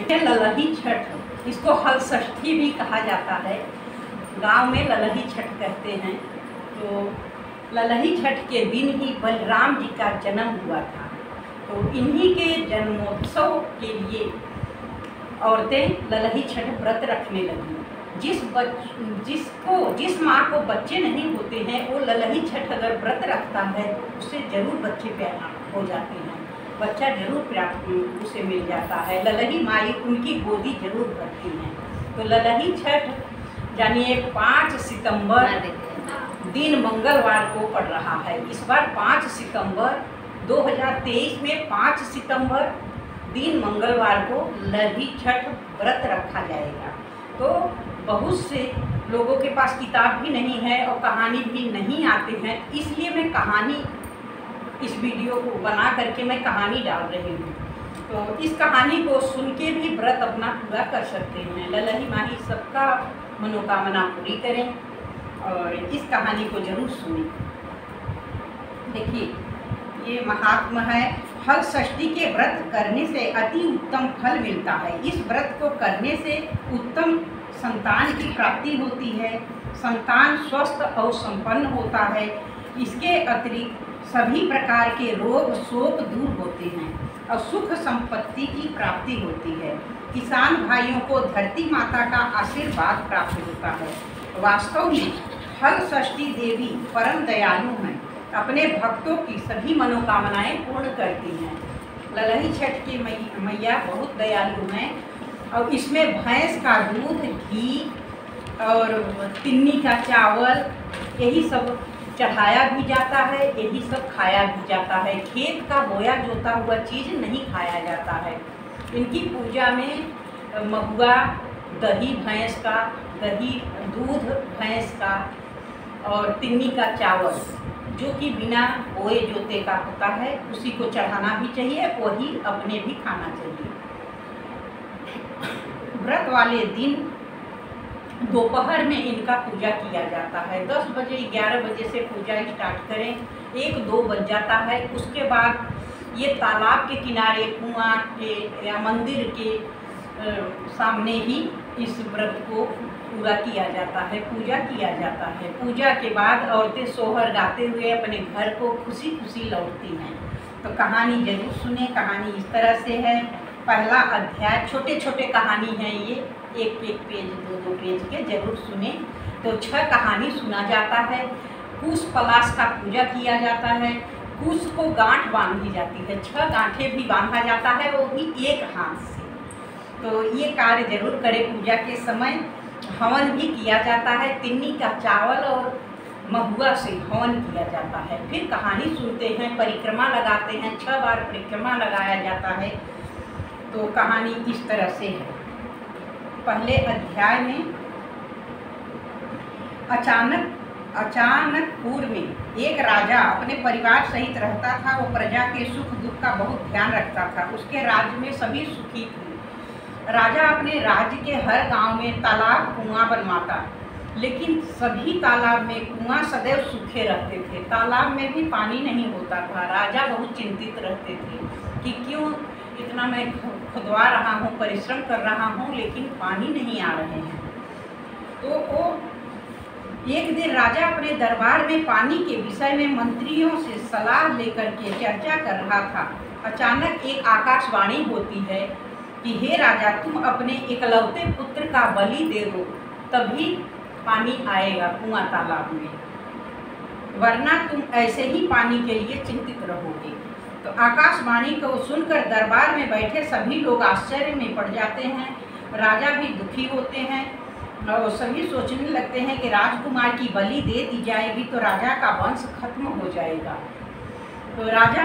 देखिए ललही छठ। इसको हल षष्ठी भी कहा जाता है। गाँव में ललही छठ कहते हैं। तो ललही छठ के दिन ही बलराम जी का जन्म हुआ था। तो इन्हीं के जन्मोत्सव के लिए औरतें ललही छठ व्रत रखने लगी। जिस बच, जिसको, जिस माँ को बच्चे नहीं होते हैं, वो ललही छठ अगर व्रत रखता है तो उससे ज़रूर बच्चे पैदा हो जाते हैं। बच्चा ज़रूर प्राप्त उसे मिल जाता है। ललही माई उनकी गोदी ज़रूर भरती हैं। तो ललही छठ जानिए पाँच सितंबर दिन मंगलवार को पड़ रहा है। इस बार पाँच सितंबर 2023 में पाँच सितंबर दिन मंगलवार को ललही छठ व्रत रखा जाएगा। तो बहुत से लोगों के पास किताब भी नहीं है और कहानी भी नहीं आते हैं। इसलिए मैं कहानी इस वीडियो को बना करके मैं कहानी डाल रही हूँ। तो इस कहानी को सुन के भी व्रत अपना पूरा कर सकते हैं। ललही माही सबका मनोकामना पूरी करें और इस कहानी को ज़रूर सुने। देखिए, ये महात्मा है। फल षष्ठी के व्रत करने से अति उत्तम फल मिलता है। इस व्रत को करने से उत्तम संतान की प्राप्ति होती है। संतान स्वस्थ और संपन्न होता है। इसके अतिरिक्त सभी प्रकार के रोग, शोक दूर होते हैं और सुख संपत्ति की प्राप्ति होती है। किसान भाइयों को धरती माता का आशीर्वाद प्राप्त होता है। वास्तव में फल षष्ठी देवी परम दयालु हैं। अपने भक्तों की सभी मनोकामनाएँ पूर्ण करती हैं। ललही छठ की मैया बहुत दयालु हैं और इसमें भैंस का दूध, घी और तिन्नी का चावल, यही सब चढ़ाया भी जाता है यही सब खाया भी जाता है। खेत का बोया जोता हुआ चीज़ नहीं खाया जाता है। इनकी पूजा में महुआ, दही भैंस का, दही, दूध भैंस का और तिन्नी का चावल, जो कि बिना बोए जोते का होता है, उसी को चढ़ाना भी चाहिए, वही अपने भी खाना चाहिए। व्रत वाले दिन दोपहर में इनका पूजा किया जाता है। दस बजे, ग्यारह बजे से पूजा स्टार्ट करें। एक, दो बज जाता है। उसके बाद ये तालाब के किनारे, कुआँ के या मंदिर के सामने ही इस व्रत को पूरा किया जाता है, पूजा किया जाता है। पूजा के बाद औरतें सोहर गाते हुए अपने घर को खुशी खुशी लौटती हैं। तो कहानी ज़रूर सुने, कहानी इस तरह से है। पहला अध्याय छोटे छोटे कहानी हैं ये। एक एक पेज, दो दो पेज के ज़रूर सुने। तो छह कहानी सुना जाता है। कुश पलाश का पूजा किया जाता है। कुश को गांठ बांधी जाती है। छह गांठें भी बांधा जाता है, वो भी एक हाथ से। तो ये कार्य ज़रूर करें पूजा के समय। हवन भी किया जाता है। तिन्नी का चावल और महुआ से हवन किया जाता है। फिर कहानी सुनते हैं, परिक्रमा लगाते हैं। छह बार परिक्रमा लगाया जाता है। तो कहानी इस तरह से है। पहले अध्याय में अचानक अचानक पूर्व में एक राजा अपने परिवार सहित रहता था। वो प्रजा के सुख दुख का बहुत ध्यान रखता था। उसके राज्य में सभी सुखी थे। राजा अपने राज्य के हर गाँव में तालाब कुआँ बनवाता। लेकिन सभी तालाब में कुआँ सदैव सूखे रहते थे। तालाब में भी पानी नहीं होता था। राजा बहुत चिंतित रहते थे कि क्यों इतना मैं खुदवा रहा हूँ, परिश्रम कर रहा हूँ, लेकिन पानी नहीं आ रहे हैं। तो वो एक दिन राजा अपने दरबार में पानी के विषय में मंत्रियों से सलाह लेकर के चर्चा कर रहा था। अचानक एक आकाशवाणी होती है कि, हे राजा, तुम अपने इकलौते पुत्र का बलि दे दो, तभी पानी आएगा कुआँ तालाब में। वरना तुम ऐसे ही पानी के लिए चिंतित रहोगे। तो आकाशवाणी को सुनकर दरबार में बैठे सभी लोग आश्चर्य में पड़ जाते हैं। राजा भी दुखी होते हैं और सभी सोचने लगते हैं कि राजकुमार की बलि दे दी जाएगी तो राजा का वंश खत्म हो जाएगा। तो राजा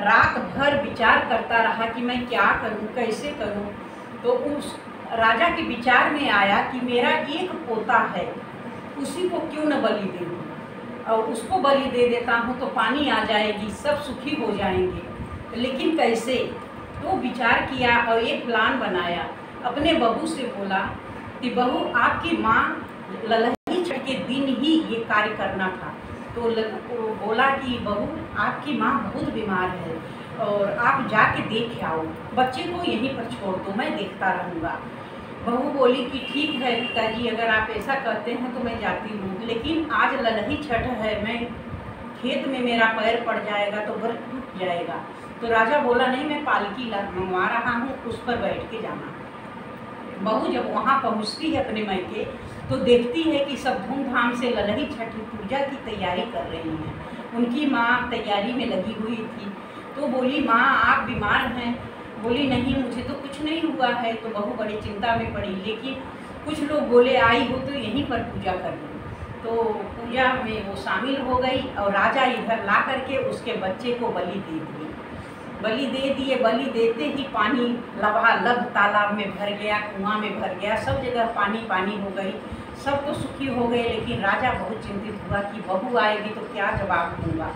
रात भर विचार करता रहा कि मैं क्या करूँ, कैसे करूँ? तो उस राजा के विचार में आया कि मेरा एक पोता है, उसी को क्यों न बलि दे? और उसको बलि दे देता हूँ तो पानी आ जाएगी, सब सुखी हो जाएँगे। लेकिन कैसे? तो विचार किया और एक प्लान बनाया। अपने बहू से बोला कि बहू, आपकी माँ ललही छठ के दिन ही ये कार्य करना था। तो बोला कि बहू, आपकी माँ बहुत बीमार है और आप जाके देख आओ। बच्चे को यहीं पर छोड़ दो, मैं देखता रहूँगा। बहू बोली कि ठीक है पिताजी, अगर आप ऐसा कहते हैं तो मैं जाती हूँ। लेकिन आज ललही छठ है, मैं खेत में मेरा पैर पड़ जाएगा तो व्रत टूट जाएगा। तो राजा बोला, नहीं, मैं पालकी मंगवा रहा हूँ, उस पर बैठ के जाना। बहू जब वहाँ पहुँचती है अपने मैके तो देखती है कि सब धूमधाम से ललही छठ पूजा की तैयारी कर रही हैं। उनकी माँ तैयारी में लगी हुई थी। तो बोली, माँ, आप बीमार हैं बोली, नहीं, मुझे तो कुछ नहीं हुआ है। तो बहू बड़ी चिंता में पड़ी। लेकिन कुछ लोग बोले, आई हो तो यहीं पर पूजा कर लो। तो पूजा में वो शामिल हो गई और राजा इधर ला करके उसके बच्चे को बलि दे दिए। बलि दे दिए, बलि देते ही पानी लबालब तालाब में भर गया, कुआँ में भर गया, सब जगह पानी पानी हो गई। सब तो सुखी हो गए, लेकिन राजा बहुत चिंतित हुआ कि बहू आएगी तो क्या जवाब दूँगा।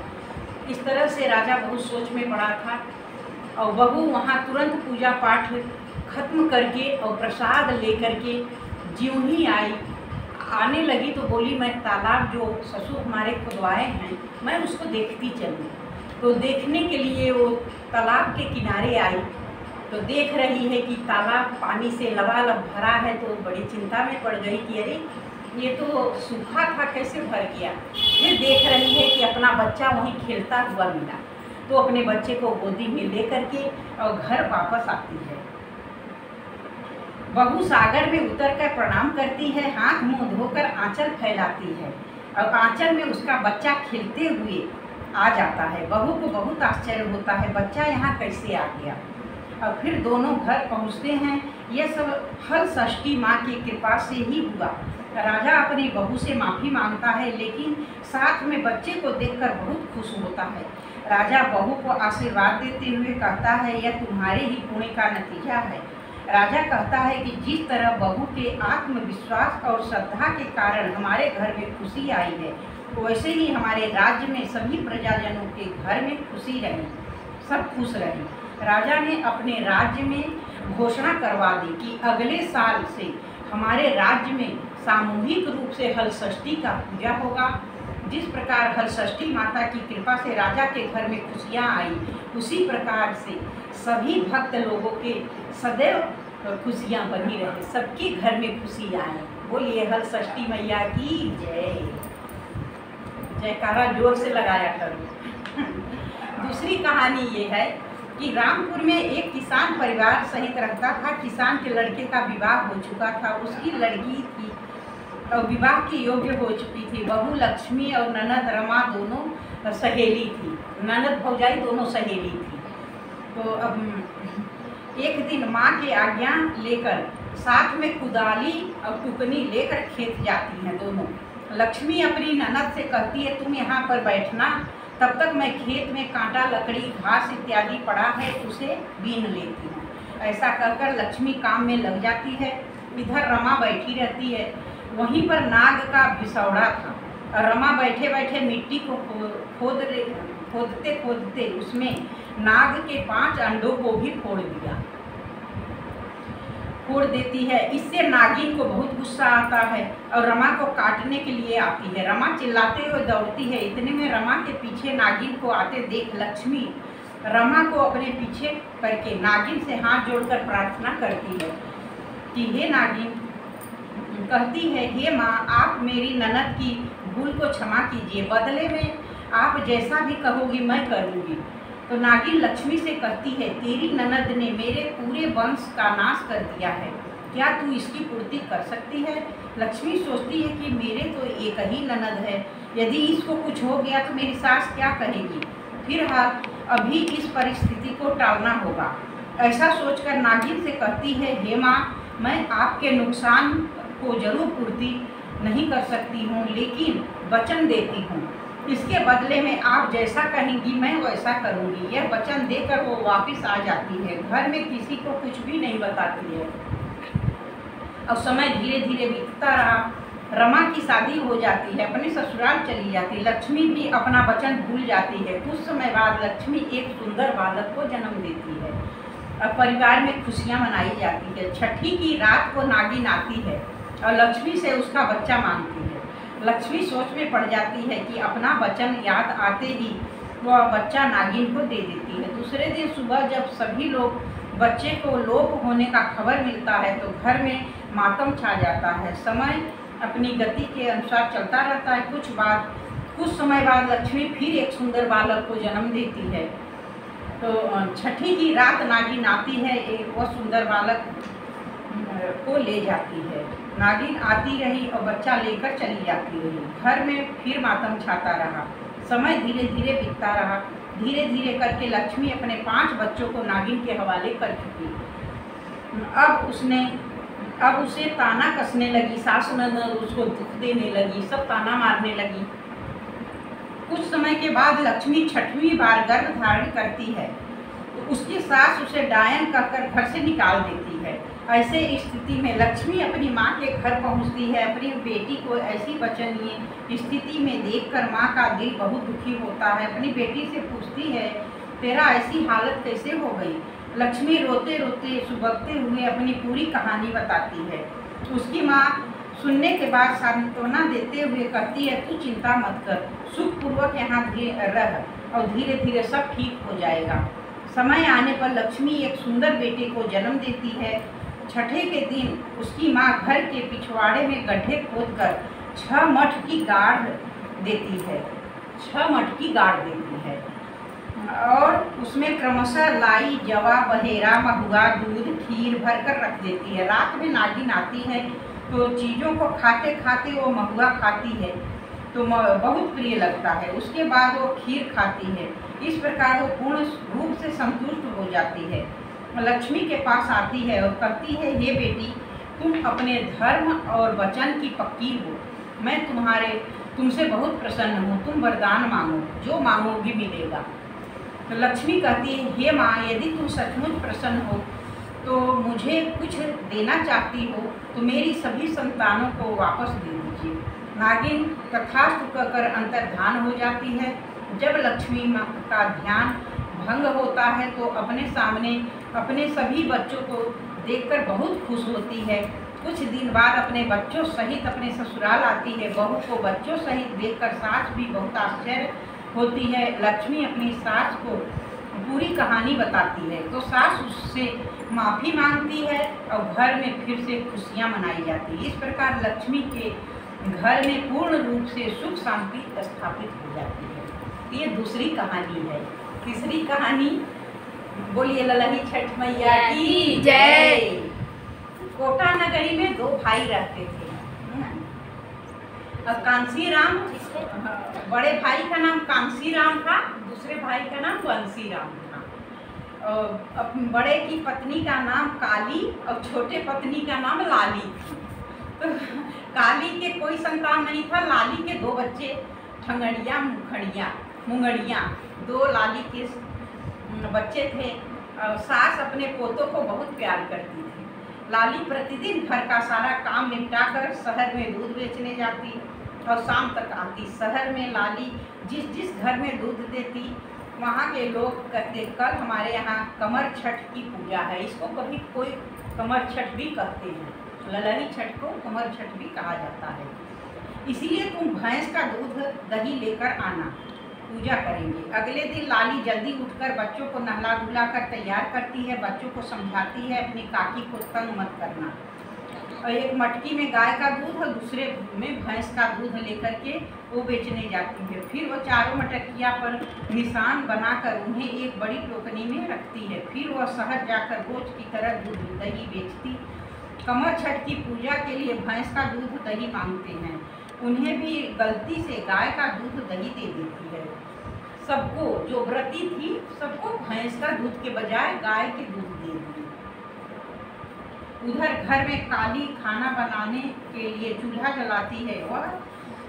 इस तरह से राजा बहुत सोच में पड़ा था। और बहू वहाँ तुरंत पूजा पाठ खत्म करके और प्रसाद लेकर के ज्यों ही आई, आने लगी तो बोली, मैं तालाब जो ससुर हमारे खुदवाए हैं, मैं उसको देखती चलूँ। तो देखने के लिए वो तालाब के किनारे आई तो देख रही है कि तालाब पानी से लबालब भरा है तो बड़ी चिंता में पड़ गई कि अरे, ये तो सूखा था, कैसे भर गया? फिर देख रही है कि अपना बच्चा वहीं खेलता हुआ मिला। तो अपने बच्चे को गोदी में ले करके और घर वापस आती है। बहू सागर में उतर कर प्रणाम करती है, हाथ मुँह धोकर आंचल फैलाती है और आंचल में उसका बच्चा खेलते हुए आ जाता है। बहू को बहुत आश्चर्य होता है, बच्चा यहाँ कैसे आ गया? और फिर दोनों घर पहुँचते हैं। यह सब हर षष्ठी माँ की कृपा से ही हुआ। राजा अपनी बहू से माफ़ी माँगता है, लेकिन साथ में बच्चे को देखकर बहुत खुश होता है। राजा बहू को आशीर्वाद देते हुए कहता है, यह तुम्हारे ही पुण्य का नतीजा है। राजा कहता है कि जिस तरह बहू के आत्मविश्वास और श्रद्धा के कारण हमारे घर में खुशी आई है, वैसे ही हमारे राज्य में सभी प्रजाजनों के घर में खुशी रही, सब खुश रहे। राजा ने अपने राज्य में घोषणा करवा दी कि अगले साल से हमारे राज्य में सामूहिक रूप से हल षष्ठी का पूजा होगा। जिस प्रकार हल षष्ठी माता की कृपा से राजा के घर में खुशियाँ आई, उसी प्रकार से सभी भक्त लोगों के सदैव खुशियाँ बनी रहे, सबके घर में खुशी आए। बोलिए हल षष्ठी मैया की जय। जयकारा ज़ोर से लगाया करो। दूसरी कहानी ये है कि रामपुर में एक किसान परिवार सहित रहता था। किसान के लड़के का विवाह हो चुका था। उसकी लड़की थी विवाह की योग्य हो चुकी थी। बहू लक्ष्मी और ननद रमा दोनों सहेली थी। ननद भौजाई दोनों सहेली थी। तो अब एक दिन माँ की आज्ञा लेकर साथ में कुदाली और टुकनी लेकर खेत जाती हैं दोनों। लक्ष्मी अपनी ननद से कहती है, तुम यहाँ पर बैठना। तब तक मैं खेत में कांटा, लकड़ी, घास इत्यादि पड़ा है, उसे बीन लेती हूँ। ऐसा कर कर लक्ष्मी काम में लग जाती है। इधर रमा बैठी रहती है। वहीं पर नाग का भिसौड़ा था। रमा बैठे बैठे मिट्टी को खोद खोदते खोदते उसमें नाग के पाँच अंडों को भी फोड़ दिया। फोड़ देती है। इससे नागिन को बहुत गुस्सा आता है और रमा को काटने के लिए आती है। रमा चिल्लाते हुए दौड़ती है। इतने में रमा के पीछे नागिन को आते देख लक्ष्मी रमा को अपने पीछे करके नागिन से हाथ जोड़कर प्रार्थना करती है कि, हे नागिन कहती है, हे माँ, आप मेरी ननद की भूल को क्षमा कीजिए, बदले में आप जैसा भी कहोगी, मैं करूँगी। तो नागिन लक्ष्मी से कहती है, तेरी ननद ने मेरे पूरे वंश का नाश कर दिया है। क्या तू इसकी पूर्ति कर सकती है? लक्ष्मी सोचती है कि मेरे तो एक ही ननद है। यदि इसको कुछ हो गया तो मेरी सास क्या कहेगी? फिर हाल अभी इस परिस्थिति को टालना होगा। ऐसा सोचकर नागिन से कहती है, हे माँ, मैं आपके नुकसान को ज़रूर पूर्ति नहीं कर सकती हूँ, लेकिन वचन देती हूँ। इसके बदले में आप जैसा कहेंगी, मैं वैसा करूँगी। यह वचन देकर वो वापस आ जाती है। घर में किसी को कुछ भी नहीं बताती है। और समय धीरे धीरे बीतता रहा। रमा की शादी हो जाती है। अपने ससुराल चली जाती लक्ष्मी भी अपना वचन भूल जाती है। कुछ समय बाद लक्ष्मी एक सुंदर बालक को जन्म देती है। और परिवार में खुशियाँ मनाई जाती है। छठी की रात को नागिन आती है। और लक्ष्मी से उसका बच्चा मांगती है। लक्ष्मी सोच में पड़ जाती है कि अपना वचन याद आते ही वह बच्चा नागिन को दे देती है। दूसरे दिन सुबह जब सभी लोग बच्चे को लोप होने का खबर मिलता है तो घर में मातम छा जाता है। समय अपनी गति के अनुसार चलता रहता है। कुछ बाद, कुछ समय बाद लक्ष्मी फिर एक सुंदर बालक को जन्म देती है। तो छठी की रात नागिन आती है एक वह सुंदर बालक को ले जाती है। नागिन आती रही और बच्चा लेकर चली जाती रही। घर में फिर मातम छाता रहा। समय धीरे धीरे बीतता रहा। धीरे धीरे करके लक्ष्मी अपने पाँच बच्चों को नागिन के हवाले कर चुकी। अब उसने, अब उसे ताना कसने लगी, सास ननद उसको दुख देने लगी, सब ताना मारने लगी। कुछ समय के बाद लक्ष्मी छठवीं बार गर्भ धारण करती है। तो उसकी सास उसे डायन कहकर घर से निकाल देती। ऐसे स्थिति में लक्ष्मी अपनी माँ के घर पहुँचती है, अपनी बेटी को ऐसी वचनीय स्थिति में देखकर माँ का दिल बहुत दुखी होता है। अपनी बेटी से पूछती है, तेरा ऐसी हालत कैसे हो गई? लक्ष्मी रोते रोते सुबकते हुए अपनी पूरी कहानी बताती है। उसकी माँ सुनने के बाद सांत्वना देते हुए कहती है, तू चिंता मत कर, सुखपूर्वक यहाँ रह और धीरे धीरे सब ठीक हो जाएगा। समय आने पर लक्ष्मी एक सुंदर बेटे को जन्म देती है। छठे के दिन उसकी माँ घर के पिछवाड़े में गड्ढे खोद कर छह मठ की गाढ़ देती है। छह मठ की गाढ़ देती है। और उसमें क्रमशः लाई, जवा, बहेरा, महुआ, दूध, खीर भर कर रख देती है। रात में नागिन आती है तो चीज़ों को खाते खाते वो महुआ खाती है। तो बहुत प्रिय लगता है। उसके बाद वो खीर खाती है। इस प्रकार वो पूर्ण रूप से संतुष्ट हो जाती है। लक्ष्मी के पास आती है और कहती है ये बेटी, तुम अपने धर्म और वचन की पक्की हो। मैं तुम्हारे, तुमसे बहुत प्रसन्न हूँ। तुम वरदान मांगो। जो मांगोगी मिलेगा। तो लक्ष्मी कहती है, हे माँ, यदि तुम सचमुच प्रसन्न हो तो मुझे कुछ देना चाहती हो तो मेरी सभी संतानों को वापस दे दीजिए। नागिन तथास्तु कहकर अंतर्धान हो जाती है। जब लक्ष्मी माँ का ध्यान भंग होता है तो अपने सामने अपने सभी बच्चों को देखकर बहुत खुश होती है। कुछ दिन बाद अपने बच्चों सहित अपने ससुराल आती है। बहू को बच्चों सहित देखकर सास भी बहुत आश्चर्य होती है। लक्ष्मी अपनी सास को पूरी कहानी बताती है। तो सास उससे माफ़ी मांगती है और घर में फिर से खुशियाँ मनाई जाती है। इस प्रकार लक्ष्मी के घर में पूर्ण रूप से सुख शांति स्थापित हो जाती है। ये दूसरी कहानी है। तीसरी कहानी बोलिए ललही छठ मैया की जय। कोटा नगरी में दो भाई रहते थे। कांसी राम बड़े भाई का नाम कांसी राम था दूसरे भाई का नाम बंसी राम था। और बड़े की पत्नी का नाम काली और छोटे पत्नी का नाम लाली। तो काली के कोई संतान नहीं था लाली के दो बच्चे ठंगड़िया मुखड़िया मुंगड़िया। दो लाली के बच्चे थे, और सास अपने पोतों को बहुत प्यार करती थी। लाली प्रतिदिन घर का सारा काम निपटा कर शहर में दूध बेचने जाती, और शाम तक आती। शहर में लाली जिस जिस घर में दूध देती, वहाँ के लोग कहते, कल हमारे यहाँ कमर छठ की पूजा है। इसको कभी कोई कमर छठ भी कहते हैं। ललही छठ को कमर छठ भी कहा जाता है। इसीलिए तुम भैंस का दूध दही लेकर आना। पूजा करेंगे। अगले दिन लाली जल्दी उठकर बच्चों को नहला धुला कर तैयार करती है, बच्चों को समझाती है अपनी काकी को तंग मत करना। और एक मटकी में गाय का दूध और दूसरे में भैंस का दूध लेकर के वो बेचने जाती है। फिर वो चारों मटकिया पर निशान बनाकर उन्हें एक बड़ी टोकनी में रखती है। फिर वह शहर जाकर रोज की तरह दूध दही बेचती। कमर छठ की पूजा के लिए भैंस का दूध दही मांगते हैं। उन्हें भी गलती से गाय का दूध दही दे देती है। सबको, जो व्रती थी, सबको भैंस का दूध के बजाय गाय के दूध दे दी उधर घर में काली खाना बनाने के लिए चूल्हा जलाती है वह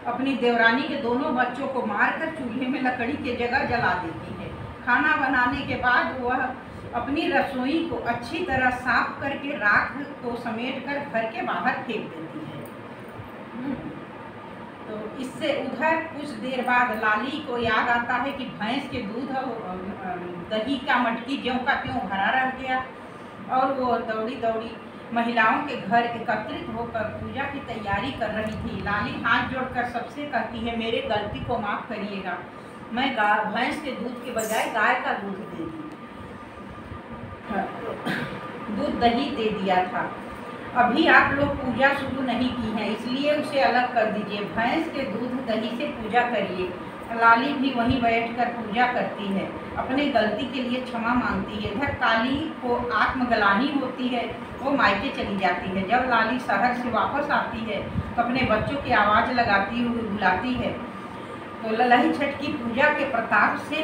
अपनी देवरानी के दोनों बच्चों को मारकर चूल्हे में लकड़ी के जगह जला देती है। खाना बनाने के बाद वह अपनी रसोई को अच्छी तरह साफ़ करके राख को समेट कर घर के बाहर फेंक देती है। इससे उधर कुछ देर बाद लाली को याद आता है कि भैंस के दूध दही का मटकी ज्यों का त्यों भरा रह गया। और वो दौड़ी दौड़ी महिलाओं के घर एकत्रित होकर पूजा की तैयारी कर रही थी। लाली हाथ जोड़कर सबसे कहती है, मेरे गलती को माफ़ करिएगा। मैं भैंस के दूध के बजाय गाय का दूध दे दी। दूध दही दे दिया था। अभी आप लोग पूजा शुरू नहीं की है, इसलिए उसे अलग कर दीजिए। भैंस के दूध दही से पूजा करिए। लाली भी वहीं बैठकर पूजा करती है। अपने गलती के लिए क्षमा मांगती है। इधर काली को आत्मगलानी होती है, वो मायके चली जाती है। जब लाली शहर से वापस आती है तो अपने बच्चों की आवाज़ लगाती हुई बुलाती है। तो ललही छठ की पूजा के प्रताप से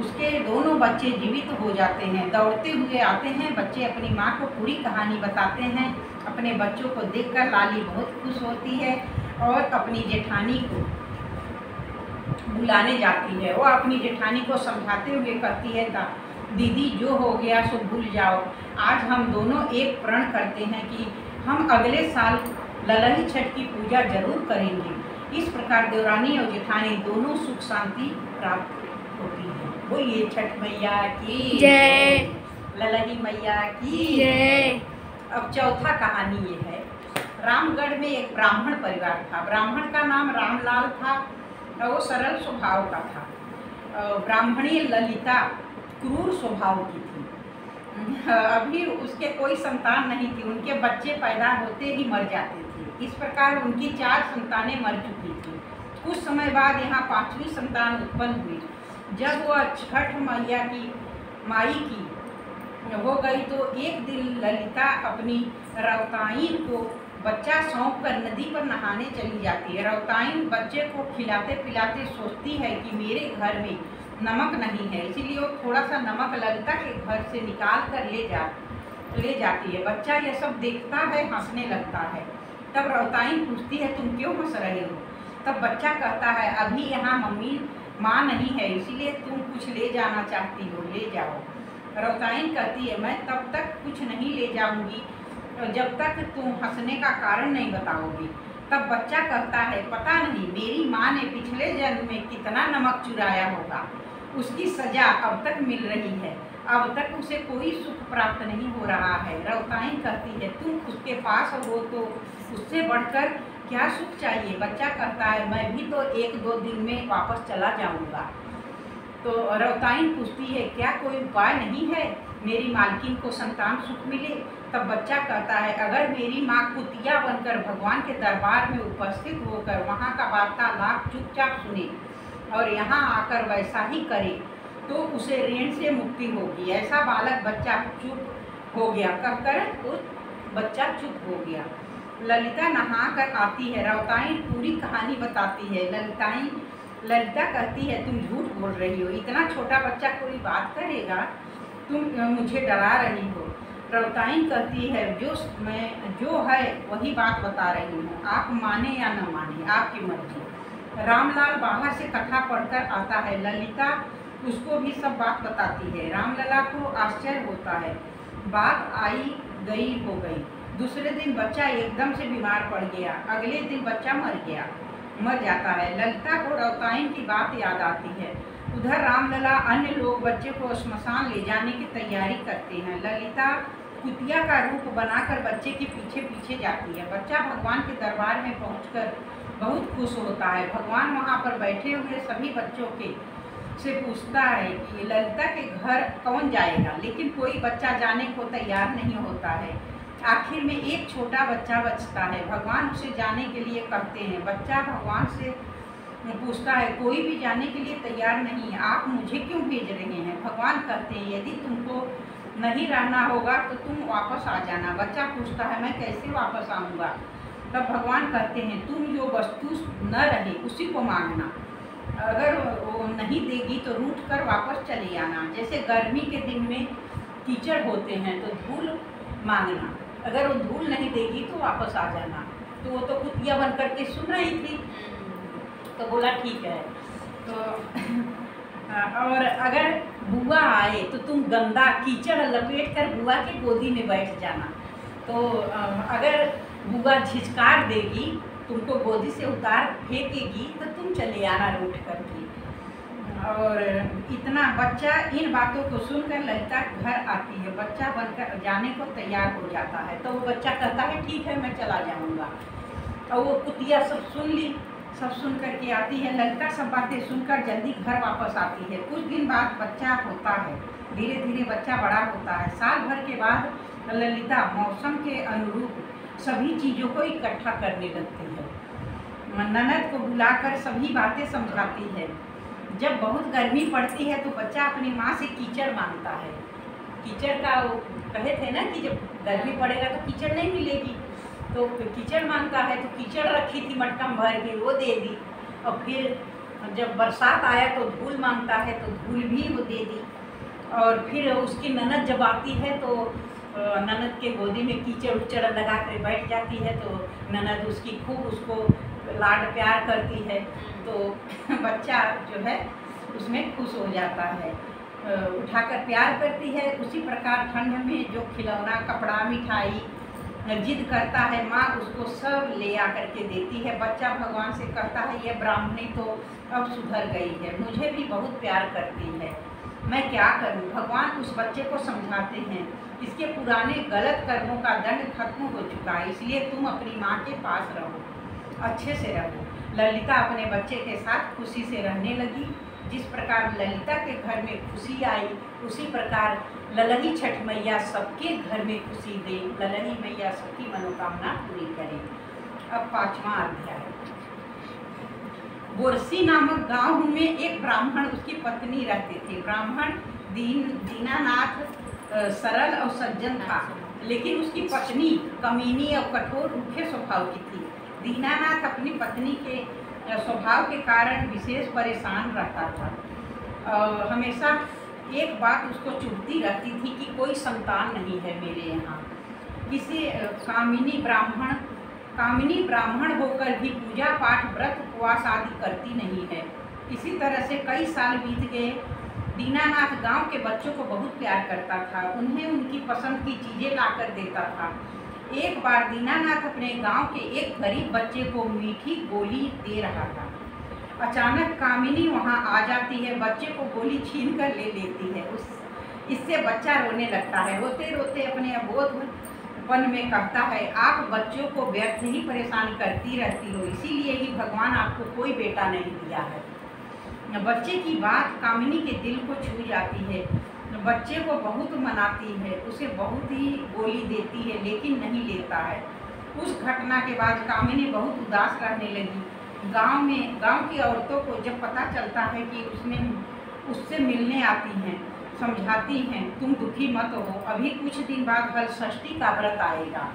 उसके दोनों बच्चे जीवित हो जाते हैं। दौड़ते हुए आते हैं, बच्चे अपनी माँ को पूरी कहानी बताते हैं। अपने बच्चों को देखकर लाली बहुत खुश होती है और अपनी जेठानी को बुलाने जाती है। वो अपनी जेठानी को समझाते हुए कहती है दा दीदी जो हो गया सो भूल जाओ। आज हम दोनों एक प्रण करते हैं कि हम अगले साल ललही छठ की पूजा ज़रूर करेंगे। इस प्रकार देवरानी और जेठानी दोनों सुख शांति प्राप्त होती है। बोलिए छठ मैया की जय। ललही मैया की जय। अब चौथा कहानी ये है। रामगढ़ में एक ब्राह्मण परिवार था। ब्राह्मण का नाम रामलाल था और वो सरल स्वभाव का था। ब्राह्मणी ललिता क्रूर स्वभाव की थी। अभी उसके कोई संतान नहीं थी। उनके बच्चे पैदा होते ही मर जाते थे। इस प्रकार उनकी चार संतानें मर चुकी थी। कुछ समय बाद यहाँ पांचवी संतान उत्पन्न हुई। जब वह छठ मैया की माई की हो गई तो एक दिन ललिता अपनी रवताइन को बच्चा सौंप कर नदी पर नहाने चली जाती है। रवताइन बच्चे को खिलाते पिलाते सोचती है कि मेरे घर में नमक नहीं है, इसीलिए वो थोड़ा सा नमक ललिता के घर से निकाल कर ले जा, ले जाती है। बच्चा यह सब देखता है, हंसने लगता है। तब रवताइन पूछती है, तुम क्यों हंस रहे हो? तब बच्चा कहता है, अभी यहाँ मम्मी माँ नहीं है, इसीलिए तुम कुछ ले जाना चाहती हो, ले जाओ। रवताइन कहती है, मैं तब तक कुछ नहीं ले जाऊँगी। जब तक तुम हंसने का कारण नहीं बताओगी, तब बच्चा कहता है, पता नहीं, मेरी माँ ने पिछले जन्म में कितना नमक चुराया होगा। उसकी सजा अब तक मिल रही है। अब तक उसे कोई सुख प्राप्त नहीं हो रहा है। रवताइन कहती है, तुम उसके पास हो तो उससे बढ़कर क्या सुख चाहिए? बच्चा कहता है, मैं भी तो एक दो दिन में वापस चला जाऊँगा। तो रवताइन पूछती है, क्या कोई उपाय नहीं है? मेरी मालकिन को संतान सुख मिले? तब बच्चा कहता है, अगर मेरी माँ कुतिया बनकर भगवान के दरबार में उपस्थित होकर वहाँ का वार्तालाप चुपचाप सुने और यहाँ आकर वैसा ही करे तो उसे ऋण से मुक्ति होगी। ऐसा बालक बच्चा चुप हो गया। कहकर वो बच्चा चुप हो गया। ललिता नहा कर आती है। रवताइन पूरी कहानी बताती है। ललिताइन ललिता कहती है, तुम झूठ बोल रही हो। इतना छोटा बच्चा कोई बात करेगा? तुम मुझे डरा रही हो। रवताइन कहती है, जो मैं, जो है, वही बात बता रही हूँ। आप माने या न माने, आपकी मर्ज़ी। रामलाल बाहर से कथा पढ़कर आता है। ललिता उसको भी सब बात बताती है। रामलला को आश्चर्य होता है। बात आई, गई हो गई। दूसरे दिन बच्चा एकदम से बीमार पड़ गया। अगले दिन बच्चा मर गया। मर जाता है। ललिता को रवताइन की बात याद आती है। उधर रामलला अन्य लोग बच्चे को श्मशान ले जाने की तैयारी करते हैं। ललिता कुतिया का रूप बनाकर बच्चे के पीछे पीछे जाती है। बच्चा भगवान के दरबार में पहुंचकर बहुत खुश होता है। भगवान वहाँ पर बैठे हुए सभी बच्चों के से पूछता है कि, ललिता के घर कौन जाएगा? लेकिन कोई बच्चा जाने को तैयार नहीं होता है। आखिर में एक छोटा बच्चा बचता है। भगवान उसे जाने के लिए कहते हैं। बच्चा भगवान से पूछता है, कोई भी जाने के लिए तैयार नहीं है, आप मुझे क्यों भेज रहे हैं? भगवान कहते हैं, यदि तुमको नहीं रहना होगा तो तुम वापस आ जाना। बच्चा पूछता है, मैं कैसे वापस आऊँगा? तब भगवान कहते हैं, तुम जो वस्तु न रहे, उसी को मांगना। अगर वो नहीं देगी तो रूट कर वापस चले आना। जैसे गर्मी के दिन में कीचड़ होते हैं तो धूल मांगना। अगर वो धूल नहीं देगी तो वापस आ जाना। तो वो तो कुतिया बन करके सुन रही थी। तो बोला, ठीक है। तो और अगर बुआ आए तो तुम गंदा कीचड़ लपेट कर बुआ की गोदी में बैठ जाना। तो अगर बुआ झिझकार देगी, तुमको गोदी से उतार फेंकेगी तो तुम चले आना रूठ करके और इतना बच्चा इन बातों को सुनकर ललिता घर आती है। बच्चा बनकर जाने को तैयार हो जाता है। तो वो बच्चा कहता है, ठीक है, मैं चला जाऊँगा। और वो कुतिया सब सुन ली, सब सुन कर के आती है। ललिता सब बातें सुनकर जल्दी घर वापस आती है। कुछ दिन बाद बच्चा होता है। धीरे धीरे बच्चा बड़ा होता है। साल भर के बाद ललिता मौसम के अनुरूप सभी चीज़ों को इकट्ठा करने लगती है। ननद को बुलाकर सभी बातें समझाती है। जब बहुत गर्मी पड़ती है तो बच्चा अपनी माँ से कीचड़ माँगता है। कीचड़ का वो कहे थे ना कि जब गर्मी पड़ेगा तो कीचड़ नहीं मिलेगी। तो कीचड़ माँगता है तो कीचड़ रखी थी मटका में भर के, वो दे दी। और फिर जब बरसात आया तो धूल माँगता है तो धूल भी वो दे दी। और फिर उसकी ननद जब आती है तो ननद के गोदी में कीचड़ उचड़ लगा कर बैठ जाती है तो ननद उसकी खूब उसको लाड प्यार करती है। तो बच्चा जो है, उसमें खुश हो जाता है। उठाकर प्यार करती है। उसी प्रकार ठंड में जो खिलौना, कपड़ा, मिठाई जिद करता है, माँ उसको सब ले आकर के देती है। बच्चा भगवान से कहता है ये ब्राह्मणी तो अब सुधर गई है। मुझे भी बहुत प्यार करती है। मैं क्या करूँ? भगवान उस बच्चे को समझाते हैं। इसके पुराने गलत कर्मों का दंड खत्म हो चुका है। इसलिए तुम अपनी माँ के पास रहो। अच्छे से रहो। ललिता अपने बच्चे के साथ खुशी से रहने लगी। जिस प्रकार ललिता के घर में खुशी आई, उसी प्रकार ललही छठ मैया सबके घर में खुशी दे ललही मैया सबकी मनोकामना पूरी करे। अब पांचवा अध्याय। बोरसी नामक गाँव में एक ब्राह्मण, उसकी पत्नी रहते थे। ब्राह्मण दीन, दीनानाथ सरल और सज्जन था। लेकिन उसकी पत्नी कमीनी और कठोर रूखे स्वभाव की थी। दीनानाथ अपनी पत्नी के स्वभाव के कारण विशेष परेशान रहता था। और हमेशा एक बात उसको चुभती रहती थी कि कोई संतान नहीं है मेरे यहाँ। किसी कामिनी ब्राह्मण कामिनी ब्राह्मण होकर भी पूजा पाठ, व्रत, उपवास आदि करती नहीं है। इसी तरह से कई साल बीत गए। दीनानाथ गाँव के बच्चों को बहुत प्यार करता था। उन्हें उनकी पसंद की चीज़ें लाकर देता था। एक बार दीनानाथ अपने गाँव के एक गरीब बच्चे को मीठी गोली दे रहा था। अचानक कामिनी वहाँ आ जाती है, बच्चे को गोली छीन कर ले लेती है। उस, इससे बच्चा रोने लगता है। रोते रोते अपने अबोधपन में कहता है, आप बच्चों को व्यर्थ ही परेशान करती रहती हो, इसीलिए ही भगवान आपको कोई बेटा नहीं दिया है। बच्चे की बात कामिनी के दिल को छू जाती है। बच्चे को बहुत मनाती है, उसे बहुत ही गोली देती है, लेकिन नहीं लेता है। उस घटना के बाद कामिनी बहुत उदास रहने लगी। गाँव में, गाँव की औरतों को जब पता चलता है कि उसने उससे मिलने आती हैं, समझाती हैं, तुम दुखी मत हो, अभी कुछ दिन बाद हल षष्ठी का व्रत आएगा।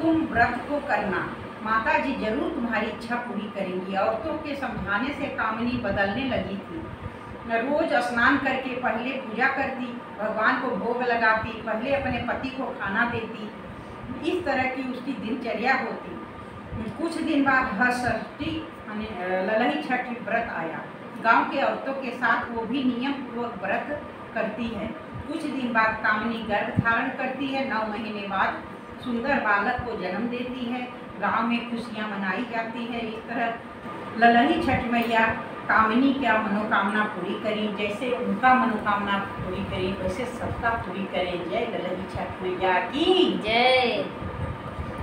तुम व्रत को करना। माता जी ज़रूर तुम्हारी इच्छा पूरी करेंगी। औरतों के समझाने से कामिनी बदलने लगी थी। रोज स्नान करके पहले पूजा करती, भगवान को भोग लगाती, पहले अपने पति को खाना देती, इस तरह की उसकी दिनचर्या होती। कुछ दिन बाद हर षष्ठी ललही छठ व्रत आया। गाँव के औरतों के साथ वो भी नियम पूर्वक व्रत करती है। कुछ दिन बाद कामनी गर्भ धारण करती है। नौ महीने बाद सुंदर बालक को जन्म देती है। गाँव में खुशियाँ मनाई जाती है। इस तरह ललही छठ मैया कामनी क्या मनोकामना पूरी करी जैसे उनका मनोकामना पूरी करी वैसे सबका पूरी करें। जय ललही छठ मैया की जय।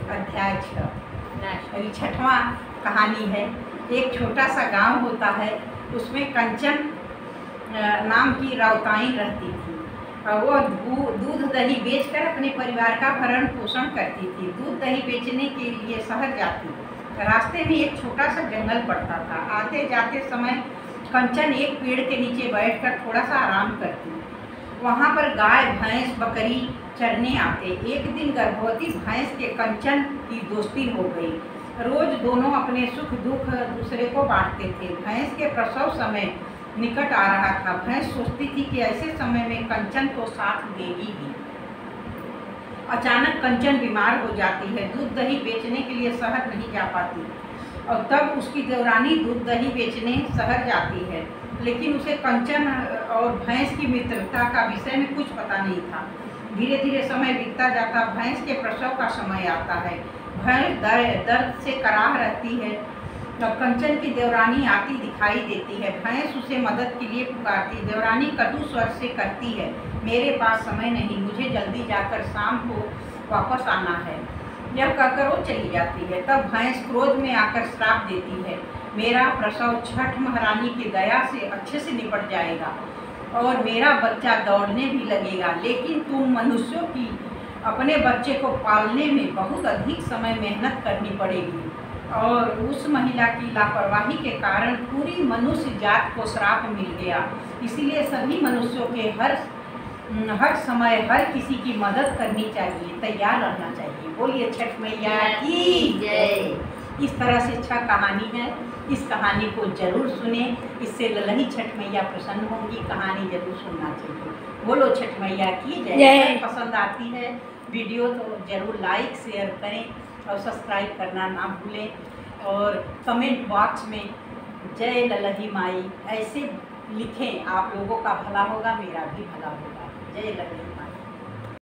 अध्याय छठी छठवा कहानी है। एक छोटा सा गाँव होता है उसमें कंचन नाम की रावताई रहती थी। और वो दूध दही बेचकर अपने परिवार का भरण पोषण करती थी। दूध दही बेचने के लिए शहर जाती थी। रास्ते में एक छोटा सा जंगल पड़ता था। आते जाते समय कंचन एक पेड़ के नीचे बैठकर थोड़ा सा आराम करती। वहाँ पर गाय, भैंस, बकरी चरने आते। एक दिन गर्भवती भैंस के कंचन की दोस्ती हो गई। रोज दोनों अपने सुख दुख दूसरे को बांटते थे। भैंस के प्रसव समय निकट आ रहा था। भैंस सोचती थी कि ऐसे समय में कंचन तो साथ देगी ही। अचानक कंचन बीमार हो जाती है, दूध दही बेचने के लिए शहर नहीं जा पाती। और तब उसकी देवरानी दूध दही बेचने शहर जाती है। लेकिन उसे कंचन और भैंस की मित्रता का विषय में कुछ पता नहीं था। धीरे धीरे समय बीतता जाता, भैंस के प्रसव का समय आता है। भैंस दर्द से कराह रहती है। तब कंचन की देवरानी आती दिखाई देती है, भैंस उसे मदद के लिए पुकारती देवरानी कटु स्वर से करती है, मेरे पास समय नहीं, मुझे जल्दी जाकर शाम को वापस आना है। यह कहकर वो चली जाती है। तब भैंस क्रोध में आकर श्राप देती है, मेरा प्रसव छठ महारानी की दया से अच्छे से निपट जाएगा और मेरा बच्चा दौड़ने भी लगेगा। लेकिन तुम मनुष्यों की अपने बच्चे को पालने में बहुत अधिक समय मेहनत करनी पड़ेगी। और उस महिला की लापरवाही के कारण पूरी मनुष्य जात को श्राप मिल गया। इसीलिए सभी मनुष्यों के हर हर समय हर किसी की मदद करनी चाहिए तैयार रहना चाहिए। बोलिए छठ मैया की जय। इस तरह से अच्छा कहानी है। इस कहानी को ज़रूर सुने। इससे ललही छठ मैया प्रसन्न होंगी। कहानी ज़रूर सुनना चाहिए। बोलो छठ मैया की जय। पसंद आती है वीडियो तो ज़रूर लाइक शेयर करें। और सब्सक्राइब करना ना भूलें। और कमेंट बॉक्स में, जय ललही माई, ऐसे लिखें। आप लोगों का भला होगा, मेरा भी भला होगा। जय ललही।